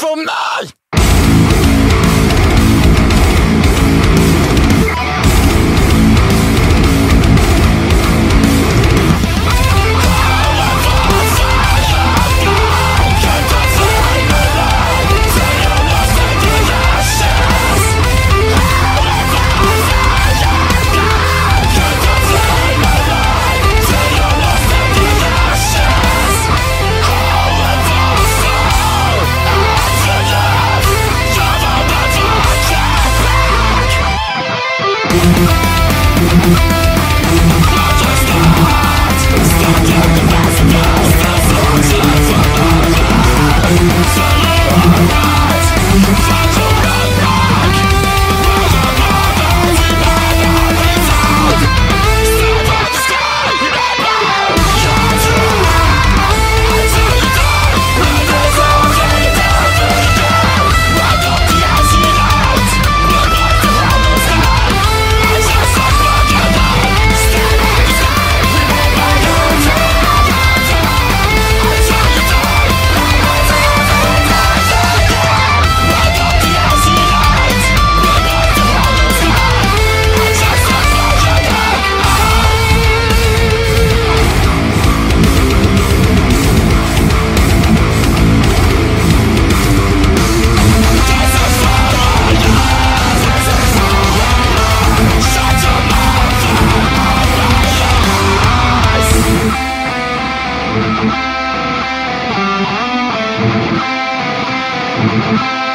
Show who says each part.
Speaker 1: for meg! Thank you.